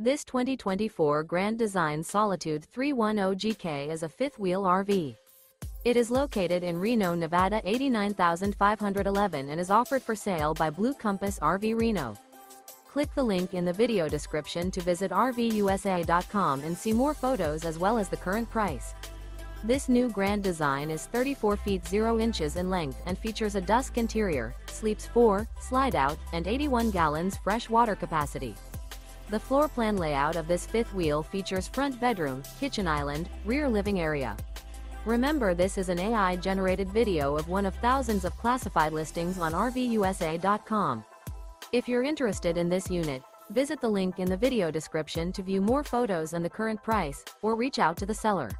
This 2024 Grand Design Solitude 310GK is a fifth-wheel RV. It is located in Reno, Nevada 89511 and is offered for sale by Blue Compass RV Reno. Click the link in the video description to visit RVUSA.com and see more photos as well as the current price. This new Grand Design is 34 feet 0 inches in length and features a dusk interior, sleeps 4, slide out, and 81 gallons fresh water capacity. The floor plan layout of this fifth wheel features front bedroom, kitchen island, rear living area. Remember this is an AI-generated video of one of thousands of classified listings on RVUSA.com. If you're interested in this unit, visit the link in the video description to view more photos and the current price, or reach out to the seller.